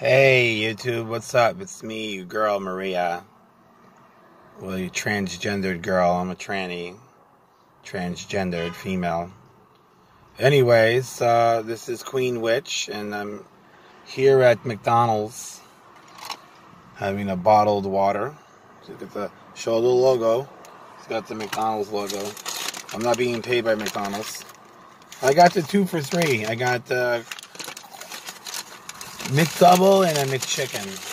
Hey YouTube, what's up? It's me, your girl Maria. Well, you transgendered girl. I'm a tranny. Transgendered female. Anyways, uh, this is Queen Witch, and I'm here at McDonald's having a bottled water. So at the show the logo. It's got the McDonald's logo. I'm not being paid by McDonald's. I got the two for three. I got the McDouble and a McChicken.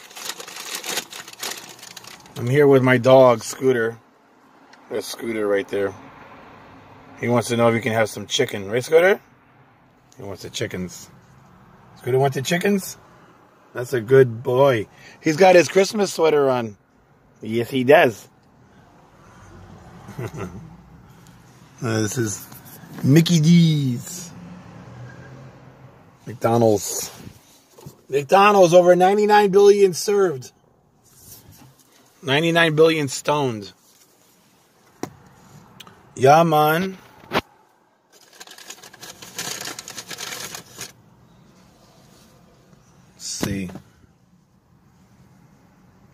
I'm here with my dog, Scooter. There's Scooter right there. He wants to know if you can have some chicken. Right, Scooter? He wants the chickens. Scooter wants the chickens? That's a good boy. He's got his Christmas sweater on. Yes, he does. uh, this is Mickey D's. McDonald's. McDonald's over 99 billion served. 99 billion stoned. Yeah, man. Let's see.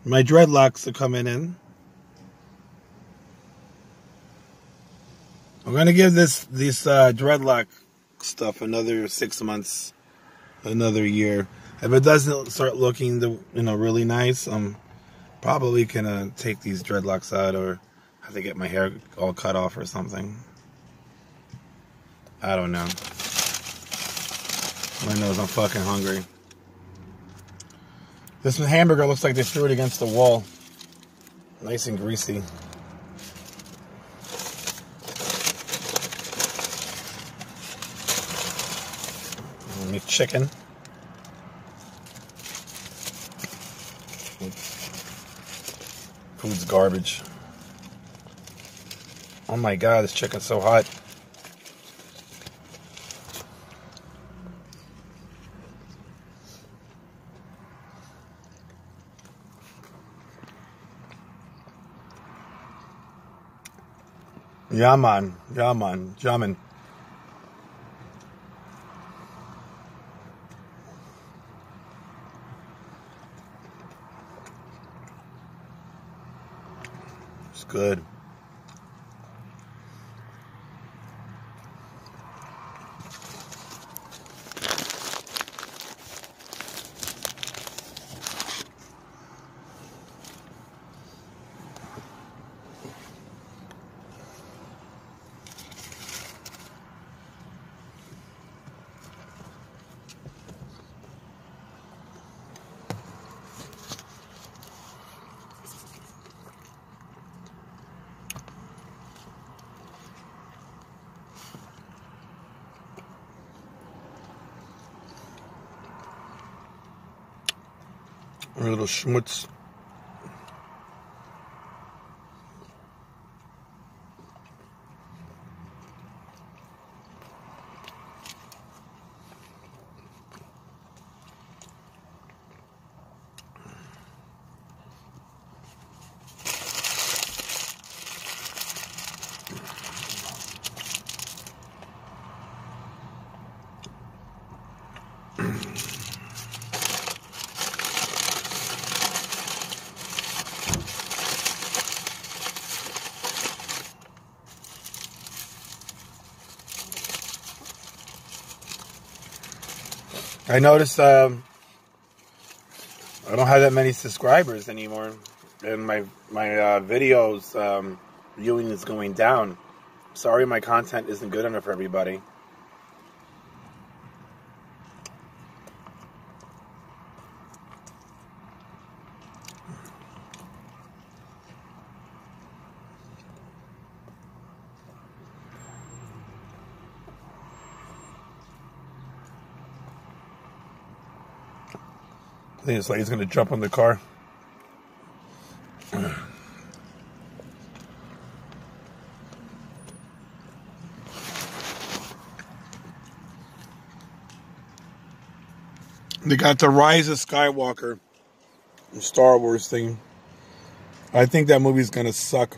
My dreadlocks are coming in. I'm gonna give this this uh, dreadlock stuff another six months, another year. If it doesn't start looking the you know really nice, I'm probably gonna take these dreadlocks out or have to get my hair all cut off or something. I don't know. My nose, I'm fucking hungry. This hamburger looks like they threw it against the wall. Nice and greasy. McChicken. Food's garbage. Oh my god, this chicken's so hot. Yeah Yaman, yeah It's good. A little schmutz. I noticed um, I don't have that many subscribers anymore, and my my uh, videos um, viewing is going down. Sorry, my content isn't good enough for everybody. I think it's like he's gonna jump on the car. They got the Rise of Skywalker, Star Wars thing. I think that movie's gonna suck.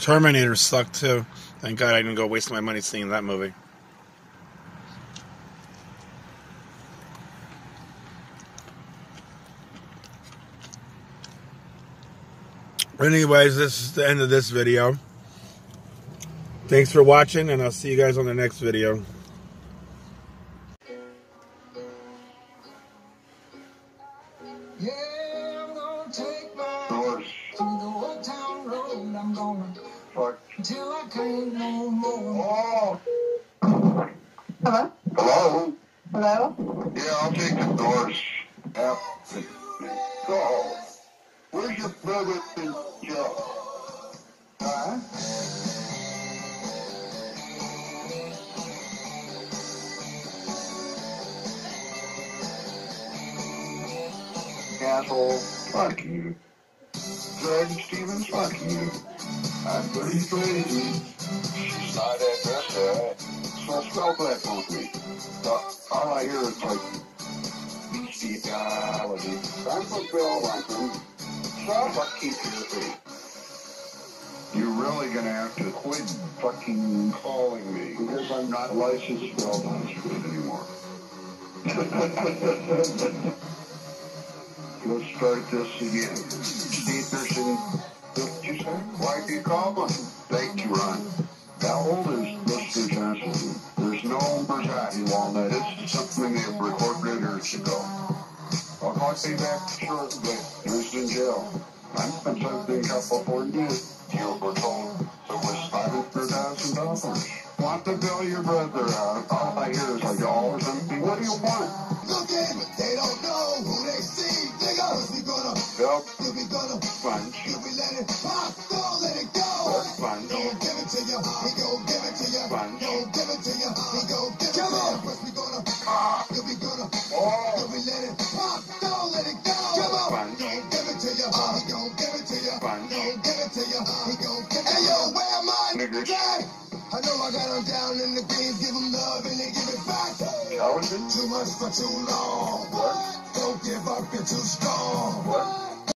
Terminator sucked too. Thank God I didn't go waste my money seeing that movie. Anyways, this is the end of this video. Thanks for watching, and I'll see you guys on the next video. Yeah, I'm gonna take my horse to the old town road. I'm gonna fuck until I can't no more. Oh. Hello? Hello? Hello? Yeah, I'll take the doors. Yeah. Go. Where's your brother and Joe? Huh? Asshole, fuck you. Jordan Stevens, fuck you. I'm pretty crazy. She's not at this, uh, so spell that for me. All I hear is like, bestiality. I'm from Bill Lincoln. So fuck keep. You're really gonna have to quit fucking calling me because I'm not licensed master anymore. Let's start this again. Steve Pearson, what you say? Why do you call me? Thank you, Ron. How old is Mr. Johnson? There's no Brazati Walnut. It's something they recorded years ago. I'll call you back shortly. He's in jail. I'm from Southern California. You were told it was $500,000. Want to bill your brother out. All I hear is like all or something. What do you want? Look at me, they don't know who they see. Nigga, we gonna, Help. you be gonna, Punch. you be let it pop, gon' it to you. Punch. Don't give it to you, he gon' give it. Hey yo, where am I? Nigga. I know I got down in the greens, give love and they give it back. How is it? Too much for too long. What? Don't give up, you're too strong. What?